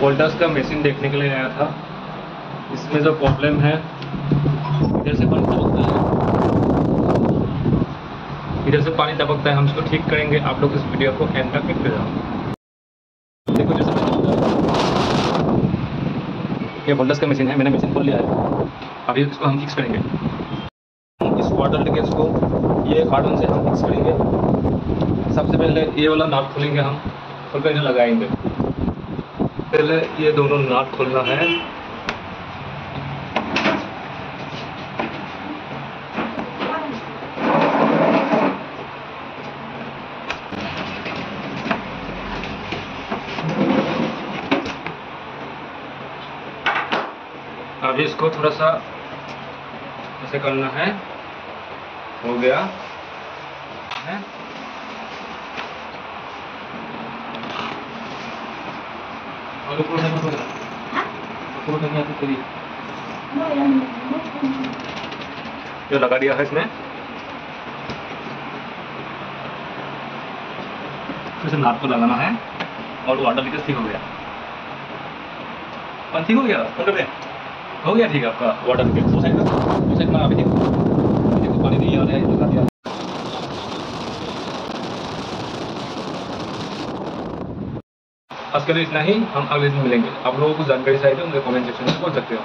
वोल्टास का मशीन देखने के लिए आया था। इसमें जो प्रॉब्लम है, इधर से पानी टपकता है। इधर से पानी टपकता है, हम इसको ठीक करेंगे। आप लोग इस वीडियो को एंड तक देखते जाओ। देखो जैसे ये वोल्टास का मशीन है, मैंने मशीन खोल लिया है। अभी इसको हम फिक्स करेंगे। इस वाटर लीकेज को ये कार्टन से हम फिक्स करेंगे। सबसे पहले ये वाला नाट खोलेंगे हम खोल कर लगाएँगे। पहले ये दोनों नाट खोलना है। अभी इसको थोड़ा सा ऐसे करना है। हो गया। है। और ऊपर उठाना पड़ेगा ऊपर उठाने आती तेरी जो लगा दिया है इसमें फिर से नाट को लगाना है और वाटर लीकेज ठीक हो गया ठीक हो गया हो गया ठीक है आपका वाटर लीकेज दो साइड में दो साइड में अभी देखो देखो पानी नहीं आ रहा है लगा दिया आज के लिए इतना ही। हम अगले दिन मिलेंगे। आप लोगों को जानकारी चाहिए तो मुझे कमेंट सेक्शन में पहुँच सकते हो।